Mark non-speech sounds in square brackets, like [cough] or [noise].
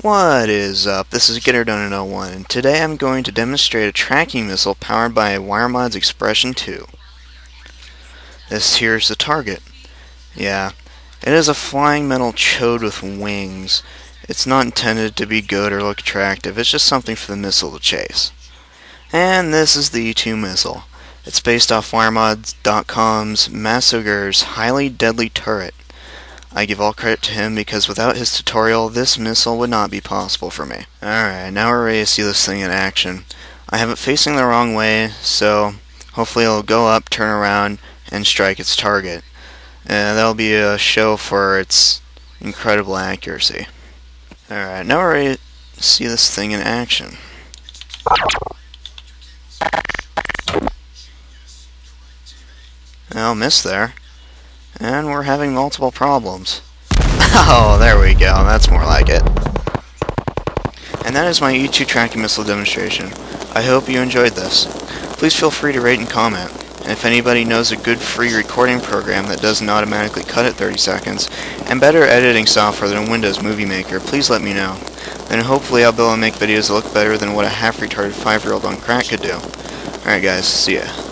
What is up? This is GetHerDone01, and today I'm going to demonstrate a tracking missile powered by WireMod's Expression 2. This here's the target. Yeah, it is a flying metal chode with wings. It's not intended to be good or look attractive, it's just something for the missile to chase. And this is the E2 missile. It's based off WireMod.com's Massager's highly deadly turret. I give all credit to him because without his tutorial, this missile would not be possible for me. Alright, now we're ready to see this thing in action. I have it facing the wrong way, so hopefully it'll go up, turn around, and strike its target. And that'll be a show for its incredible accuracy. Alright, now we're ready to see this thing in action. I'll miss there. And we're having multiple problems. [laughs] oh, there we go. That's more like it. And that is my E2 tracking missile demonstration. I hope you enjoyed this. Please feel free to rate and comment. And if anybody knows a good free recording program that doesn't automatically cut at 30 seconds, and better editing software than Windows Movie Maker, please let me know. Then hopefully I'll be able to make videos that look better than what a half-retarded 5-year-old on crack could do. Alright guys, see ya.